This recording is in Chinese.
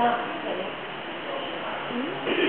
家，嗯。